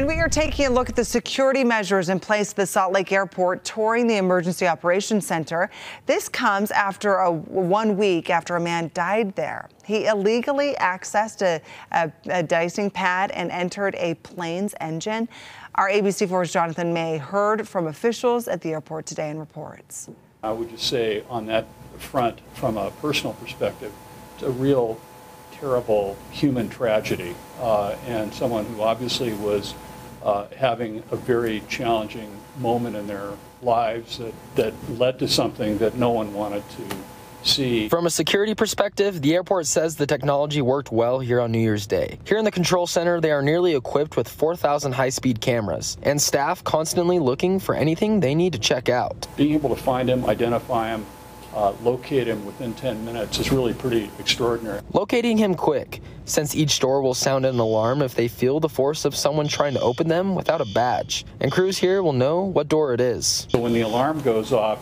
And we are taking a look at the security measures in place at the Salt Lake Airport, touring the Emergency Operations Center. This comes after a one week after a man died there. He illegally accessed a, a, a deicing pad and entered a plane's engine. Our ABC4's Jonathan May heard from officials at the airport today and reports. I would just say on that front, from a personal perspective, it's a real terrible human tragedy uh, and someone who obviously was uh, having a very challenging moment in their lives that, that led to something that no one wanted to see. From a security perspective, the airport says the technology worked well here on New Year's Day. Here in the control center, they are nearly equipped with 4,000 high-speed cameras and staff constantly looking for anything they need to check out. Being able to find him, identify him, uh, locate him within 10 minutes is really pretty extraordinary. Locating him quick, since each door will sound an alarm if they feel the force of someone trying to open them without a badge. And crews here will know what door it is. So when the alarm goes off,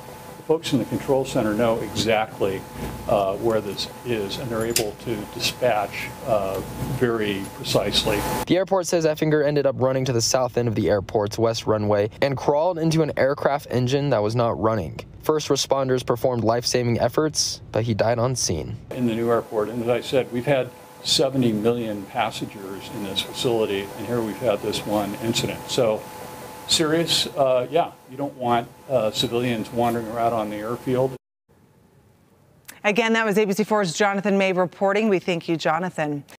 folks in the control center know exactly uh, where this is, and they're able to dispatch uh, very precisely. The airport says Efinger ended up running to the south end of the airport's west runway and crawled into an aircraft engine that was not running. First responders performed life-saving efforts, but he died on scene. In the new airport, and as I said, we've had 70 million passengers in this facility, and here we've had this one incident. So serious, uh, yeah, you don't want uh, civilians wandering around on the airfield. Again, that was ABC4's Jonathan May reporting. We thank you, Jonathan.